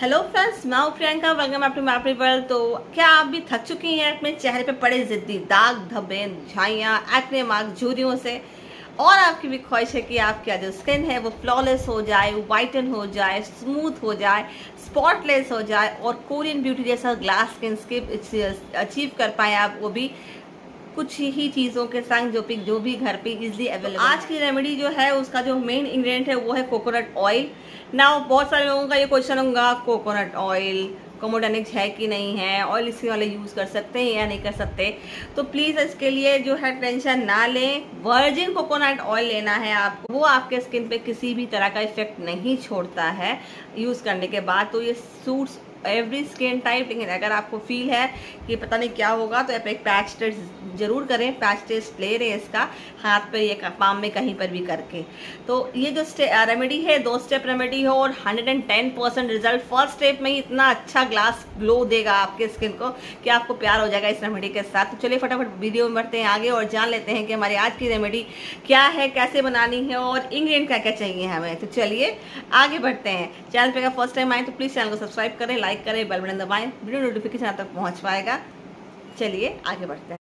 Hello friends मैं हूँ Priyanka welcome to मैपरी वर्ल्ड तो क्या आप भी थक चुकी हैं अपने चेहरे पे पड़े जिद्दी दाग, धब्बे, झाइयाँ एक्ने मार्क झुरियों से? और आपकी भी ख्वाहिश है कि आपका जो स्किन है वो फ्लॉलेस हो जाए वाइटन हो जाए स्मूथ हो जाए स्पॉटलेस हो जाए और कोरियन ब्यूटी जैसा ग्लास स्किन स्किप अचीव कर पाए आप, वो भी कुछ ही चीज़ों के संग जो पिक जो भी घर पे इजिली अवेलेबल आज की रेमेडी जो है उसका जो मेन इंग्रेडिएंट है वो है कोकोनट ऑयल ना बहुत सारे लोगों का ये क्वेश्चन होगा कोकोनट ऑयल कोमोडेनिक्स है कि नहीं है? ऑयल इसके वाले यूज़ कर सकते हैं या नहीं कर सकते? तो प्लीज़ इसके लिए जो है टेंशन ना लें. वर्जिन कोकोनट ऑयल लेना है आपको. वो आपके स्किन पे किसी भी तरह का इफ़ेक्ट नहीं छोड़ता है. यूज़ करने के बाद तो ये सूट्स एवरी स्किन टाइप लेकिन अगर आपको फील है कि पता नहीं क्या होगा तो आप एक पैच टेस्ट ज़रूर करें पैच टेस्ट ले रहे हैं इसका, हाथ पे या पाम में कहीं पर भी करके। तो ये जो रेमेडी है, दो स्टेप रेमेडी हो और 110 परसेंट रिज़ल्ट फ़र्स्ट स्टेप में ही इतना अच्छा ग्लास ग्लो देगा आपके स्किन को कि आपको प्यार हो जाएगा इस रेमेडी के साथ। तो चलिए फटाफट वीडियो में बढ़ते हैं आगे और जान लेते हैं कि हमारी आज की रेमेडी क्या है, कैसे बनानी है और इंग्रेडिएंट क्या क्या चाहिए हमें। तो चलिए आगे बढ़ते हैं। चैनल पे फ़र्स्ट टाइम आए तो प्लीज़ चैनल को सब्सक्राइब करें लाइक करें बेल बटन दबाएँ वीडियो नोटिफिकेशन तक पहुँच पाएगा। चलिए, आगे बढ़ते हैं।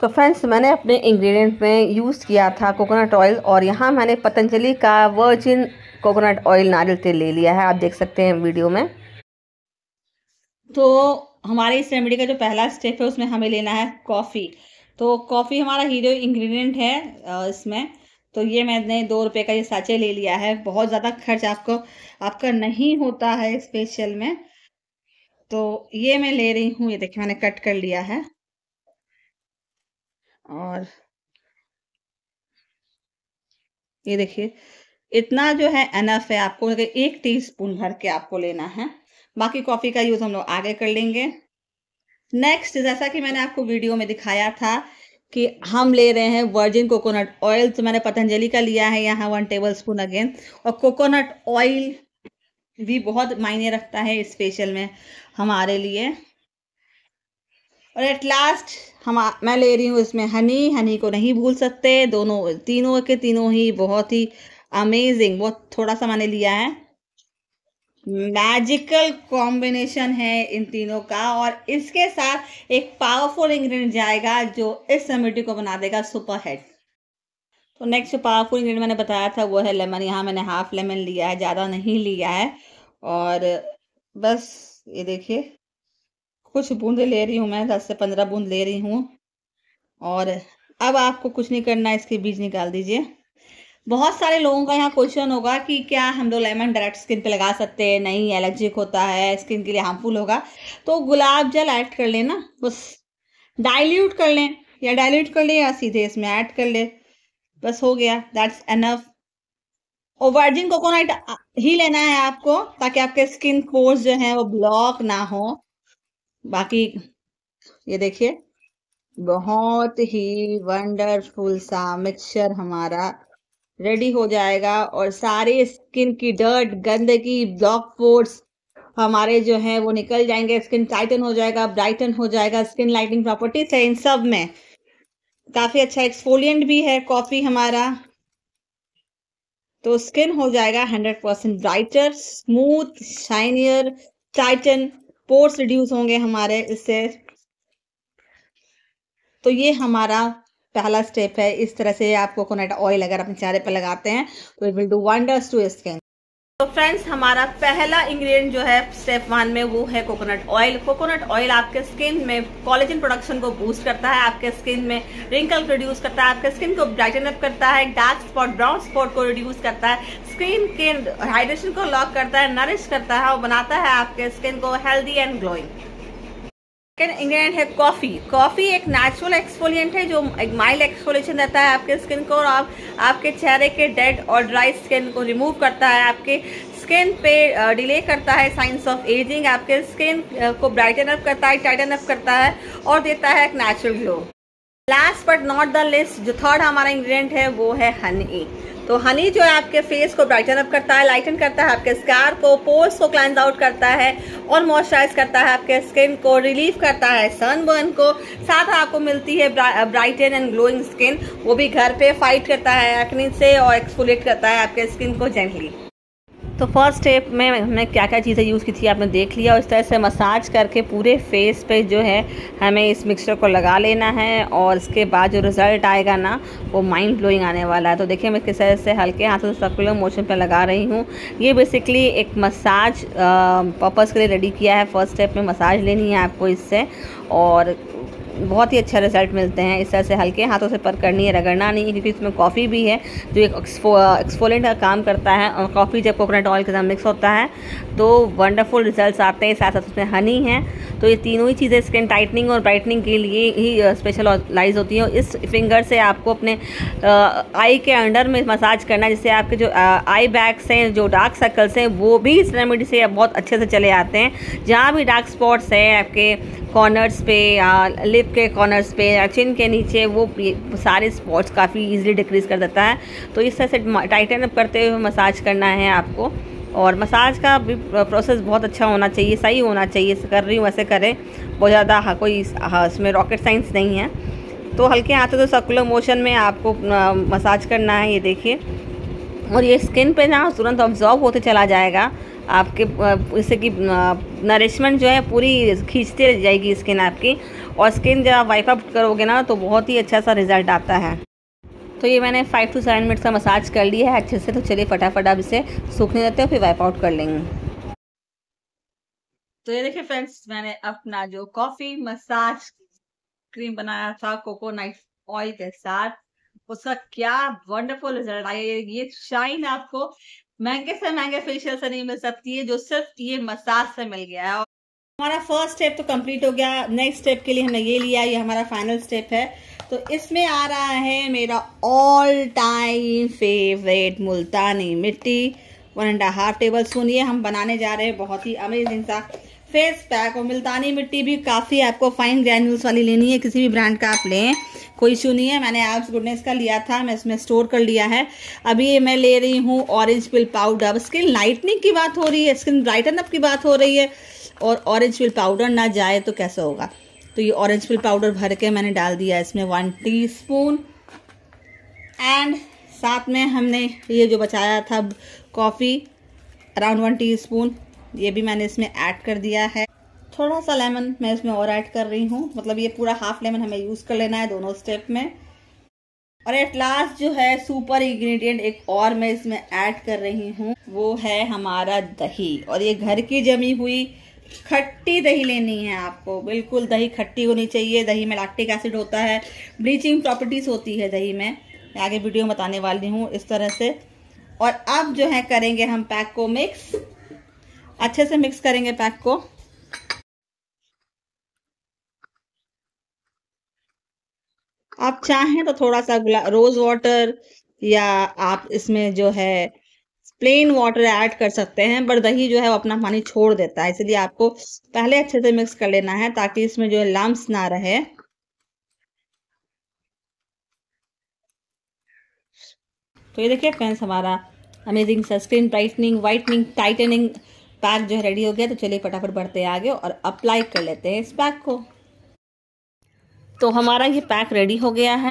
तो फ्रेंड्स मैंने अपने इंग्रेडिएंट में यूज़ किया था कोकोनट ऑयल और यहाँ मैंने पतंजलि का वर्जिन कोकोनट ऑयल नारियल तेल ले लिया है, आप देख सकते हैं वीडियो में। तो हमारे इस रेमेडी का जो पहला स्टेप है, उसमें हमें लेना है कॉफ़ी तो कॉफ़ी हमारा हीरो इंग्रेडिएंट है इसमें। तो ये मैंने दो रुपए का ये साचे ले लिया है। बहुत ज़्यादा खर्च आपको, आपका नहीं होता है स्पेशल में। तो ये मैं ले रही हूँ, ये देखिए मैंने कट कर लिया है। और ये देखिए, इतना जो है एनफ है आपको एक टीस्पून भर के आपको लेना है। बाकी कॉफ़ी का यूज़ हम लोग आगे कर लेंगे। नेक्स्ट जैसा कि मैंने आपको वीडियो में दिखाया था कि हम ले रहे हैं वर्जिन कोकोनट ऑयल तो मैंने पतंजलि का लिया है यहाँ वन टेबल स्पून अगेन और कोकोनट ऑयल भी बहुत मायने रखता है स्पेशल में। हमारे लिए। और एट लास्ट हम मैं ले रही हूँ इसमें हनी हनी को नहीं भूल सकते। दोनों, तीनों के तीनों ही बहुत ही अमेजिंग बहुत थोड़ा सा मैंने लिया है। मैजिकल कॉम्बिनेशन है इन तीनों का। और इसके साथ एक पावरफुल इंग्रेडिएंट जाएगा जो इस समिटी को बना देगा सुपर हेड तो नेक्स्ट जो पावरफुल इंग्रेडिएंट मैंने बताया था वो है लेमन यहाँ मैंने हाफ़ लेमन लिया है, ज़्यादा नहीं लिया है। और बस ये देखिए, कुछ बूंदे ले रही हूँ मैं, दस से पंद्रह बूंद ले रही हूँ। और अब आपको कुछ नहीं करना, इसके बीज निकाल दीजिए। बहुत सारे लोगों का यहाँ क्वेश्चन होगा कि क्या हम लोग लेमन डायरेक्ट स्किन पे लगा सकते हैं? नहीं एलर्जिक होता है स्किन के लिए हार्मफुल होगा। तो गुलाब जल ऐड कर लेना बस। डाइल्यूट कर लें, या डाइल्यूट कर लें या सीधे इसमें ऐड कर ले। बस हो गया दैट्स एनफ और वर्जिन कोकोनट ही लेना है आपको, ताकि आपके स्किन पोर्स जो है वो ब्लॉक ना हो। बाकी, ये देखिए, बहुत ही वंडरफुल सा मिक्सचर हमारा रेडी हो जाएगा, और सारे स्किन की डर्ट गंदगी ब्लॉक पोर्स हमारे जो है वो निकल जाएँगे स्किन टाइटन हो जाएगा ब्राइटन हो जाएगा स्किन लाइटिंग प्रॉपर्टीज़ है इन सब में। काफ़ी अच्छा एक्सफोलियंट भी है कॉफ़ी हमारा। तो स्किन हो जाएगा hundred percent brighter smooth shinier tighten pores reduce होंगे हमारे इससे। तो ये हमारा पहला स्टेप है। इस तरह से आप कोकोनट ऑयल अगर अपने चेहरे पर लगाते हैं तो it will do wonders to skin तो फ्रेंड्स हमारा पहला इंग्रेडिएंट जो है स्टेप वन में वो है कोकोनट ऑयल कोकोनट ऑयल आपके स्किन में कॉलेजन प्रोडक्शन को बूस्ट करता है, आपके स्किन में रिंकल रिड्यूस करता है, आपके स्किन को ब्राइटन अप करता है डार्क स्पॉट ब्राउन स्पॉट को रिड्यूस करता है स्किन के हाइड्रेशन को लॉक करता है नरिश करता है और बनाता है आपके स्किन को healthy and glowing second ingredient है कॉफ़ी कॉफ़ी एक नेचुरल एक्सफोलिएंट है जो एक माइल्ड एक्सफोलिएशन रहता है आपके स्किन को और आप, आपके चेहरे के डेड और ड्राई स्किन को रिमूव करता है, आपके स्किन पे डिले करता है साइंस ऑफ़ एजिंग आपके स्किन को ब्राइटन अप करता है टाइटन अप करता है और देता है एक natural glow last but not the least जो थर्ड हमारा इंग्रेडिएंट है, वो है हनी तो हनी जो है आपके फेस को ब्राइटन अप करता है लाइटन करता है, आपके स्कार को पोर्स को क्लाइंस आउट करता है और मॉइस्चराइज करता है, आपके स्किन को रिलीफ करता है सनबर्न को। साथ आपको मिलती है ब्राइटन एंड ग्लोइंग स्किन वो भी घर पे फाइट करता है एक्नी से और एक्सफोलेट करता है आपके स्किन को जेंटली तो फ़र्स्ट स्टेप में हमने क्या क्या चीज़ें यूज़ की थी, आपने देख लिया। और इस तरह से मसाज करके पूरे फेस पे जो है, हमें इस मिक्सचर को लगा लेना है और इसके बाद जो रिज़ल्ट आएगा ना, वो माइंड ब्लोइंग आने वाला है। तो देखिए, मैं किस तरह से हल्के हाथों से सर्कुलर मोशन पे लगा रही हूँ। ये बेसिकली एक मसाज पर्पज़ के लिए रेडी किया है। फ़र्स्ट स्टेप में मसाज लेनी है आपको इससे और बहुत ही अच्छा रिज़ल्ट मिलते हैं इस तरह से हल्के हाथों से पर करनी है, रगड़ना नहीं है क्योंकि इसमें कॉफ़ी भी है, जो एक एक्सफोलेंट का काम करता है, और कॉफ़ी जब कोकोनट ऑयल के साथ मिक्स होता है तो वंडरफुल रिज़ल्ट आते हैं साथ साथ उसमें हनी है तो ये तीनों ही चीज़ें स्किन टाइटनिंग और ब्राइटनिंग के लिए ही स्पेशलाइज होती हैं। इस फिंगर से आपको अपने आई के अंडर में मसाज करना जिससे आपके जो आई बैग्स हैं, जो डार्क सर्कल्स हैं, वो भी इस रेमेडी से बहुत अच्छे से चले आते हैं। जहाँ भी डार्क स्पॉट्स हैं, आपके कॉर्नर्स पे या लिप के कॉर्नर्स पे या चिन के नीचे, वो सारे स्पॉट्स काफ़ी इजीली डिक्रीज़ कर देता है। तो इस तरह से टाइटन अप करते हुए मसाज करना है आपको। और मसाज का भी प्रोसेस बहुत अच्छा होना चाहिए, सही होना चाहिए कर रही हूँ वैसे करें। बहुत ज़्यादा हाँ कोई हाँ इसमें रॉकेट साइंस नहीं है। तो हल्के हाथों से सर्कुलर मोशन में आपको मसाज करना है, ये देखिए। और ये स्किन पे ना तुरंत ऑब्जॉर्व होते चला जाएगा। आपके इससे कि नरिशमेंट जो है, पूरी खींचती रह जाएगी स्किन आपकी। और स्किन जब आप वाइप करोगे ना तो बहुत ही अच्छा सा रिज़ल्ट आता है। तो ये मैंने फाइव टू सेवन मिनट्स का मसाज कर लिया है अच्छे से तो चलिए फटाफट आप इसे सूखने देते हैं, फिर वाइप आउट कर लेंगे। तो ये देखिए फ्रेंड्स मैंने अपना जो कॉफ़ी मसाज क्रीम बनाया था कोकोनट ऑयल के साथ, उसका क्या वंडरफुल रिज़ल्ट आया, ये शाइन आपको महँगे से महँगे फेशियल से नहीं मिल सकती है, जो सिर्फ़ ये मसाज से मिल गया है। हमारा फ़र्स्ट स्टेप तो कंप्लीट हो गया नेक्स्ट स्टेप के लिए हमने ये लिया, ये हमारा फाइनल स्टेप है। तो इसमें आ रहा है मेरा ऑल टाइम फेवरेट मुल्तानी मिट्टी one and half tablespoon ये हम बनाने जा रहे हैं, बहुत ही अमेजिंग सा। फेस पैक और मुल्तानी मिट्टी भी काफ़ी आपको फाइन ग्रैन्यूल्स वाली लेनी है, किसी भी ब्रांड का आप लें, कोई इशू नहीं है। मैंने एप्स गुडनेस का लिया था, मैं इसमें स्टोर कर लिया है। अभी मैं ले रही हूँ orange peel powder skin lightening की बात हो रही है स्किन ब्राइटन अप की बात हो रही है। और ऑरेंज पिल पाउडर ना जाए तो कैसा होगा? तो ये ऑरेंज पिल पाउडर भर के मैंने डाल दिया। इसमें वन टी स्पून एंड साथ में हमने ये जो बचाया था coffee around one teaspoon ये भी मैंने इसमें ऐड कर दिया है। थोड़ा सा लेमन मैं इसमें और ऐड कर रही हूँ। मतलब ये पूरा हाफ़ लेमन हमें यूज़ कर लेना है दोनों स्टेप में। और एट लास्ट जो है सुपर इंग्रेडिएंट एक और मैं इसमें ऐड कर रही हूँ, वो है हमारा दही। और ये घर की जमी हुई खट्टी दही लेनी है आपको, बिल्कुल दही खट्टी होनी चाहिए, दही में लैक्टिक एसिड होता है ब्लीचिंग प्रॉपर्टीज़ होती है दही में। आगे वीडियो बताने वाली हूँ इस तरह से। और अब जो है करेंगे हम पैक को मिक्स अच्छे से मिक्स करेंगे पैक को। आप चाहें तो थोड़ा सा रोज वाटर या आप इसमें जो है प्लेन वाटर ऐड कर सकते हैं पर दही जो है वो अपना पानी छोड़ देता है, इसलिए आपको पहले अच्छे से मिक्स कर लेना है ताकि इसमें जो है लम्स ना रहे। तो ये देखिए फ्रेंड्स हमारा amazing screen brightening whitening tightening pack जो है रेडी हो गया तो चलिए फटाफट बढ़ते आगे और अप्लाई कर लेते हैं इस पैक को। तो हमारा ये पैक रेडी हो गया है।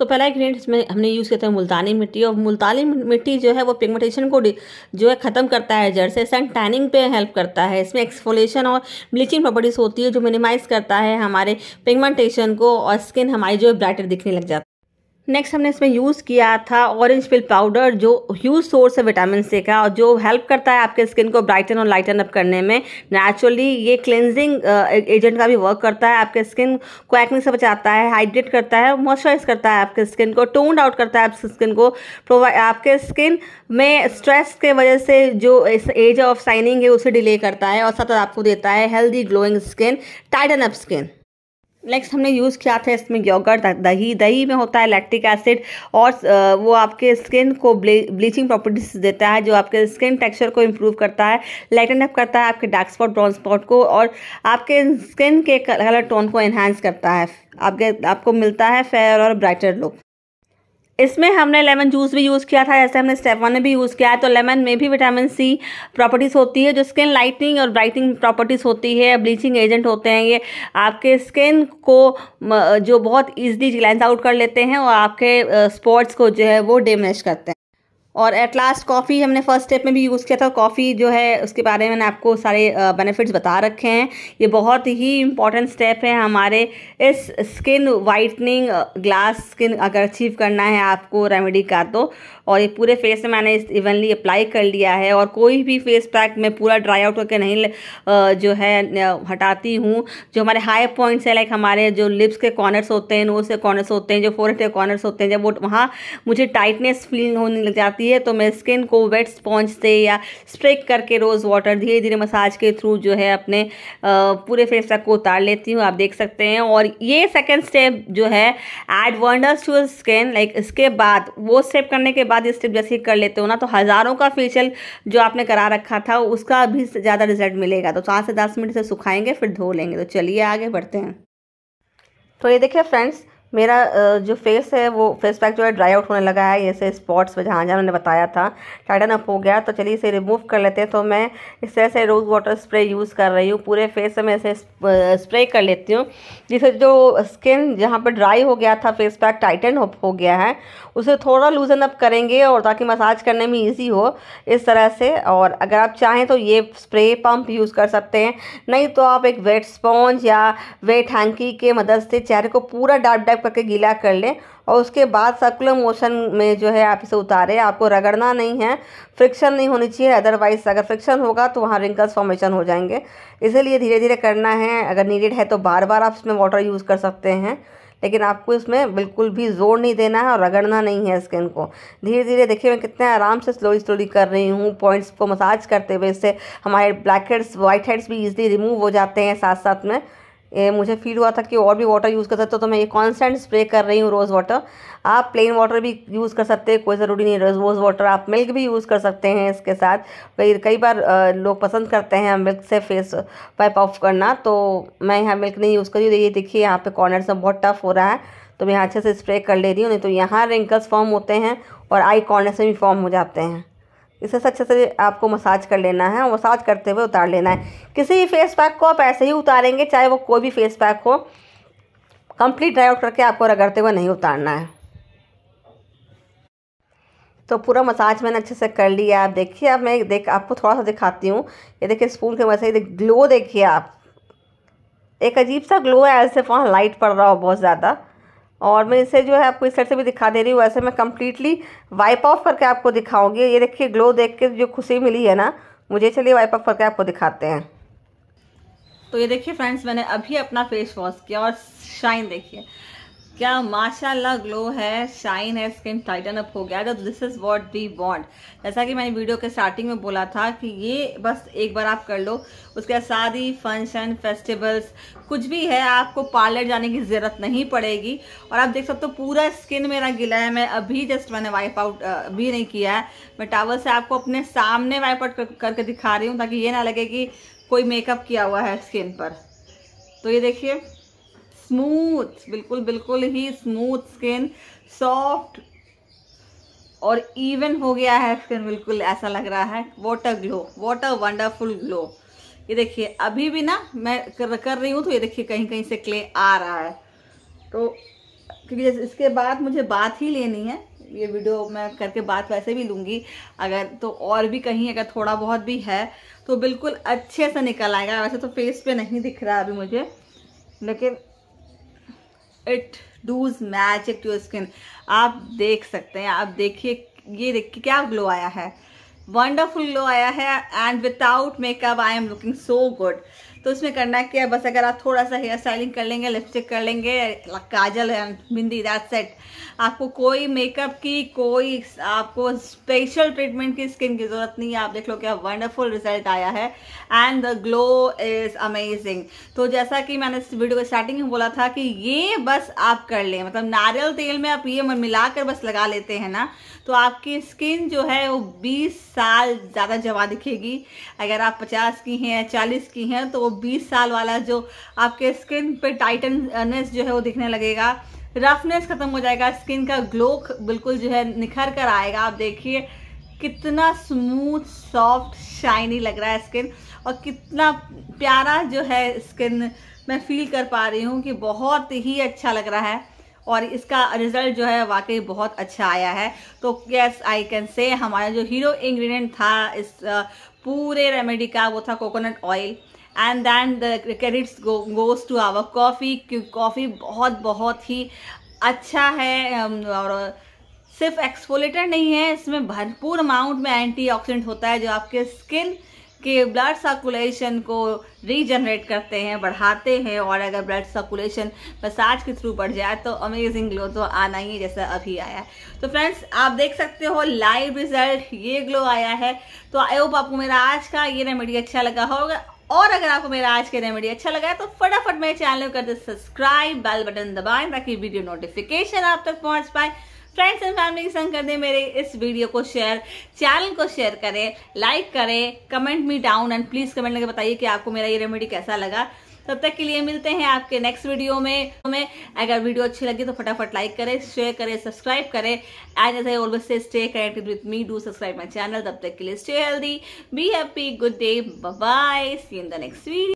सो पहला इंग्रीडियंट इसमें हमने यूज़ किया था मुल्तानी मिट्टी, और मुल्तानी मिट्टी जो है वो पिगमेंटेशन को जो है ख़त्म करता है जड़ से सन टैनिंग पे हेल्प करता है। इसमें एक्सफोलेशन और ब्लीचिंग प्रॉपर्टीज़ होती है जो मिनिमाइज़ करता है हमारे पिगमेंटेशन को, और स्किन हमारी जो है ब्राइटर दिखने लग जाता है। नेक्स्ट हमने इसमें यूज़ किया था ऑरेंज पिल पाउडर जो ह्यूज सोर्स है विटामिन सी का, और जो हेल्प करता है आपके स्किन को ब्राइटन और लाइटन अप करने में। नेचुरली ये क्लेंजिंग एजेंट का भी वर्क करता है, आपके स्किन को एक्ने से बचाता है हाइड्रेट करता है मॉइस्चराइज करता है आपके स्किन को टोन्ड आउट करता है आपके स्किन को प्रोवाइड आपके स्किन में स्ट्रेस के वजह से जो एज ऑफ़ साइनिंग है, उसे डिले करता है और सतत आपको देता है healthy glowing skin tighten up skin next हमने यूज़ किया था, इसमें योगर्ट दही दही में होता है लैक्टिक एसिड और वो आपके स्किन को ब्लीचिंग प्रॉपर्टीज़ देता है, जो आपके स्किन टेक्सचर को इम्प्रूव करता है लाइटन अप करता है आपके डार्क स्पॉट ब्राउन स्पॉट को और आपके स्किन के कलर टोन को इन्हांस करता है। आपके, आपको मिलता है फेयर और ब्राइटर लुक इसमें हमने लेमन जूस भी यूज़ किया था जैसे हमने स्टेप वन में भी यूज़ किया है तो लेमन में भी विटामिन सी प्रॉपर्टीज़ होती है, जो स्किन लाइटनिंग और ब्राइटनिंग प्रॉपर्टीज़ होती है ब्लीचिंग एजेंट होते हैं ये। आपके स्किन को जो बहुत ईजिली ग्लैंस आउट कर लेते हैं और आपके स्पॉट्स को जो है वो डेमेज करते हैं। और एट लास्ट कॉफ़ी हमने फ़र्स्ट स्टेप में भी यूज़ किया था। कॉफ़ी जो है, उसके बारे में मैंने आपको सारे बेनिफिट्स बता रखे हैं। ये बहुत ही इंपॉर्टेंट स्टेप है हमारे इस स्किन वाइटनिंग ग्लास स्किन अगर अचीव करना है आपको रेमेडी का तो और ये पूरे फेस में मैंने इस इवनली अप्लाई कर लिया है और कोई भी फेस पैक मैं पूरा ड्राई आउट करके नहीं जो है हटाती हूँ। जो हमारे हाई पॉइंट्स है लाइक हमारे जो लिप्स के कॉर्नर्स होते हैं नोज़ के कॉर्नर्स होते हैं, जो फोरहेड के कॉर्नर्स होते हैं, जब वो, वहाँ मुझे टाइटनेस फील होने लग जाती है तो मैं स्किन को वेट स्पॉन्ज से या स्प्रेक करके रोज़ वाटर धीरे धीरे मसाज के थ्रू जो है अपने पूरे फेस पैक को उतार लेती हूँ, आप देख सकते हैं। और ये सेकेंड स्टेप जो है add wonders to skin like इसके बाद, वो स्टेप करने के बाद बाद स्टेप जैसे कर लेते हो ना तो हज़ारों का फेशियल जो आपने करा रखा था, उसका भी ज़्यादा रिज़ल्ट मिलेगा। तो पाँच से दस मिनट से सुखाएँगे, फिर धो लेंगे। तो चलिए आगे बढ़ते हैं। तो ये देखिए फ्रेंड्स मेरा जो फेस है, वो फेस पैक जो है ड्राई आउट होने लगा है। ऐसे स्पॉट्स में जहाँ जहाँ मैंने बताया था। टाइटन अप हो गया। तो चलिए इसे रिमूव कर लेते हैं। तो मैं इस तरह से रोज़ वाटर स्प्रे यूज़ कर रही हूँ। पूरे फेस में ऐसे स्प्रे कर लेती हूँ। जिससे जो स्किन जहाँ पर ड्राई हो गया था फेस पैक टाइटन अप हो गया है, उसे थोड़ा लूजन अप करेंगे और ताकि मसाज करने में ईजी हो इस तरह से। और अगर आप चाहें तो ये स्प्रे पम्प यूज़ कर सकते हैं। नहीं तो आप एक वेट स्पॉन्ज या वेट हैंकी के मदद से चेहरे को पूरा डाप डाप करके गीला कर लें और उसके बाद सर्कुलर मोशन में जो है आप इसे उतारें। आपको रगड़ना नहीं है फ्रिक्शन नहीं होनी चाहिए। अदरवाइज़ अगर फ्रिक्शन होगा तो वहाँ रिंकल्स फॉर्मेशन हो जाएँगे। इसीलिए धीरे धीरे करना है। अगर नीडेड है तो बार बार आप इसमें वाटर यूज़ कर सकते हैं। लेकिन आपको इसमें बिल्कुल भी ज़ोर नहीं देना है और रगड़ना नहीं है स्किन को। धीरे धीरे देखिए, मैं कितने आराम से स्लोली स्लोली कर रही हूँ। पॉइंट्स को मसाज करते हुए इससे हमारे ब्लैक हेड्स वाइट हेड्स भी इजीली रिमूव हो जाते हैं साथ साथ में। ये मुझे फील हुआ था कि और भी वाटर यूज़ कर सकते हो तो मैं ये कॉन्स्टेंट स्प्रे कर रही हूँ रोज़ वाटर आप प्लेन वाटर भी यूज़ कर सकते हैं, कोई ज़रूरी नहीं रोज़ रोज़ वाटर आप मिल्क भी यूज़ कर सकते हैं इसके साथ। कई कई बार लोग पसंद करते हैं मिल्क से फेस पाइप ऑफ़ करना तो मैं यहाँ मिल्क नहीं यूज़ करी ये देखिए, यहाँ पर कॉर्नर से बहुत टफ हो रहा है तो मैं यहाँ अच्छे से स्प्रे कर ले रही हूँ, नहीं तो यहाँ रिंकल्स फॉर्म होते हैं और आई कॉर्नर से भी फॉर्म हो जाते हैं। इसे अच्छे से आपको मसाज कर लेना है, मसाज करते हुए उतार लेना है। किसी भी फेस पैक को आप ऐसे ही उतारेंगे, चाहे वो कोई भी फेस पैक हो कंप्लीट ड्राई आउट करके आपको रगड़ते हुए नहीं उतारना है। तो पूरा मसाज मैंने अच्छे से कर लिया आप देखिए, अब मैं देख, आपको थोड़ा सा दिखाती हूँ। ये देखिए स्पून के वजह से ग्लो देखिए आप। एक अजीब सा ग्लो है, ऐसे वहाँ लाइट पड़ रहा हो बहुत ज़्यादा। और मैं इसे जो है आपको इस साइड से भी दिखा दे रही हूँ, वैसे मैं कम्प्लीटली वाइप ऑफ़ करके आपको दिखाऊँगी। ये देखिए ग्लो देख के जो खुशी मिली है ना, मुझे चलिए वाइप ऑफ़ करके आपको दिखाते हैं। तो ये देखिए फ्रेंड्स, मैंने अभी अपना फेस वॉश किया और शाइन देखिए। क्या माशाल्लाह ग्लो है शाइन है स्किन टाइटन अप हो गया। तो this is what we want जैसा कि मैंने वीडियो के स्टार्टिंग में बोला था कि ये बस एक बार आप कर लो। उसके बाद शादी फ़ंक्शन फेस्टिवल्स कुछ भी है आपको पार्लर जाने की ज़रूरत नहीं पड़ेगी। और आप देख सकते हो पूरा स्किन मेरा गिला है। मैं अभी जस्ट मैंने वाइप आउट अभी नहीं किया है। मैं टावल से आपको अपने सामने वाइप आउट कर, करके दिखा रही हूँ ताकि ये ना लगे कि कोई मेकअप किया हुआ है स्किन पर। तो ये देखिए। स्मूथ बिल्कुल बिल्कुल ही स्मूथ स्किन सॉफ्ट और इवन हो गया है स्किन बिल्कुल ऐसा लग रहा है। Water glow water wonderful glow ये देखिए अभी भी ना मैं कर, कर रही हूँ तो ये देखिए कहीं कहीं से क्ले आ रहा है। तो क्योंकि इसके बाद मुझे बात ही लेनी है ये वीडियो मैं करके बात वैसे भी लूँगी। अगर तो और भी कहीं अगर थोड़ा बहुत भी है तो बिल्कुल अच्छे से निकल आएगा। वैसे तो फेस पे नहीं दिख रहा अभी मुझे लेकिन it does magic to skin आप देख सकते हैं, आप देखिए, ये देखिए क्या ग्लो आया है। वंडरफुल ग्लो आया है and without makeup I am looking so good तो उसमें करना क्या है? बस अगर आप थोड़ा सा हेयर स्टाइलिंग कर लेंगे, लिपस्टिक कर लेंगे काजल बिंदी दैट सेट आपको कोई मेकअप की, कोई आपको स्पेशल ट्रीटमेंट की स्किन की ज़रूरत नहीं है। आप देख लो क्या वंडरफुल रिज़ल्ट आया है। And the glow is amazing तो जैसा कि मैंने इस वीडियो के स्टार्टिंग में बोला था कि ये बस आप कर लें। मतलब नारियल तेल में आप ये मिलाकर बस लगा लेते हैं ना तो आपकी स्किन जो है वो 20 साल ज़्यादा जवा दिखेगी। अगर आप 50 की हैं 40 की हैं तो वो 20 साल वाला जो आपके स्किन पे टाइटननेस जो है वो दिखने लगेगा। रफनेस खत्म हो जाएगा, स्किन का ग्लो बिल्कुल जो है निखर कर आएगा। आप देखिए, कितना स्मूथ, सॉफ्ट, शाइनी लग रहा है स्किन। और कितना प्यारा जो है स्किन मैं फील कर पा रही हूँ कि बहुत ही अच्छा लग रहा है। और इसका रिज़ल्ट जो है वाकई बहुत अच्छा आया है। तो यस आई कैन से हमारा जो हीरो इंग्रेडिएंट था इस पूरे रेमेडी का वो था coconut oil and then the credits goes to our coffee coffee बहुत बहुत ही अच्छा है और सिर्फ़ एक्सफोलेटर नहीं है, इसमें भरपूर अमाउंट में एंटीऑक्सीडेंट होता है जो आपके स्किन के ब्लड सर्कुलेशन को रीजनरेट करते हैं, बढ़ाते हैं, और अगर ब्लड सर्कुलेशन मसाज के थ्रू बढ़ जाए तो अमेजिंग ग्लो तो आना ही है जैसा अभी आया है। तो फ्रेंड्स आप देख सकते हो लाइव रिज़ल्ट ये ग्लो आया है। तो आई होप आपको मेरा आज का ये रेमेडी अच्छा लगा होगा। और अगर आपको मेरा आज के रेमेडी अच्छा लगा है तो फटाफट मेरे चैनल को कर दे सब्सक्राइब बेल बटन दबाएँ, ताकि वीडियो नोटिफिकेशन आप तक पहुँच पाए। फ्रेंड्स एंड फैमिली के संग कर दें मेरे इस वीडियो को शेयर चैनल को शेयर करें लाइक करें comment me down and please comment करके बताइए कि आपको मेरा ये रेमेडी कैसा लगा। तब तक के लिए मिलते हैं आपके नेक्स्ट वीडियो में। में अगर वीडियो अच्छी लगी तो फटाफट लाइक करें शेयर करें सब्सक्राइब करें। And as I always say stay connected with me do subscribe my channel तब तक के लिए stay healthy be happy good day bye see in the next video